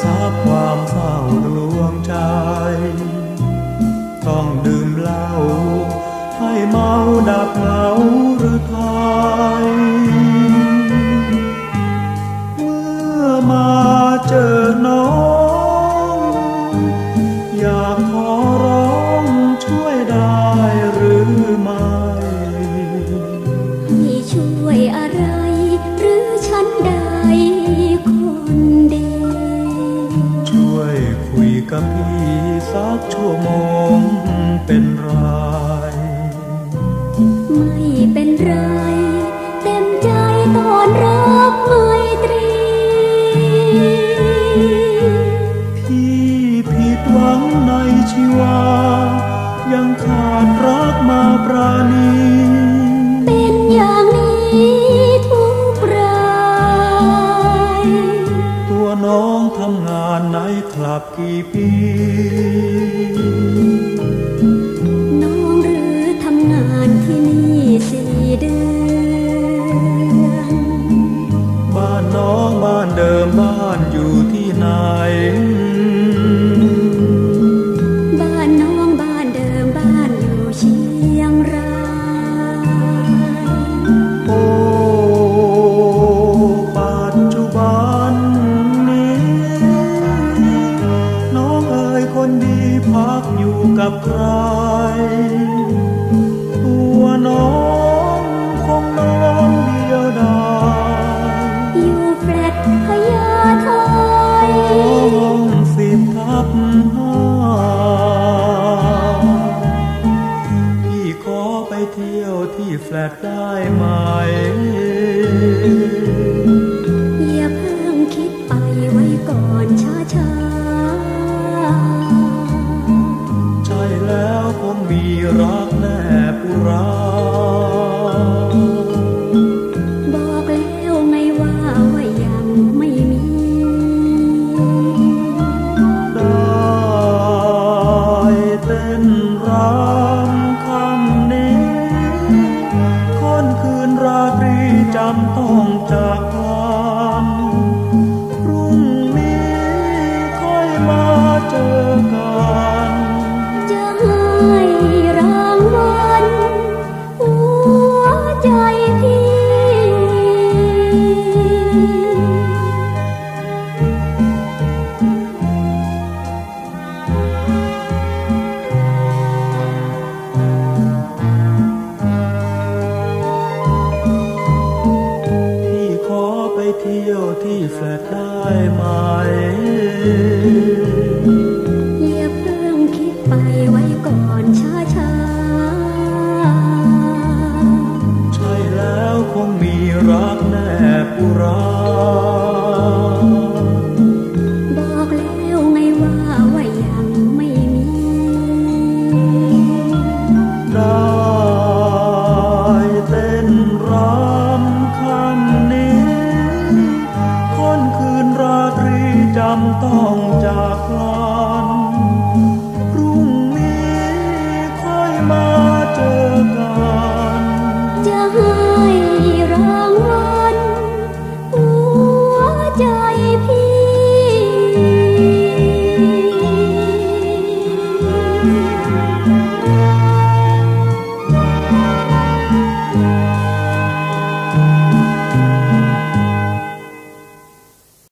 xa ความเศร้า กับพี่สักชั่วโมงเป็นไร ไม่เป็นไร เต็มใจตอนรับไม่ตรี พี่ผิดหวังในชีวา ยังขาดรักมาปราณี น้องทำงานในคลับกี่ปี กับใคร มีรักแนบอุรา ที่ยวที่แฟลตได้ไหม อย่าเพิ่งคิดไปไว้ก่อนช้าช้าใช่แล้วคงมีรักแน่ปุรา ต้องจากลา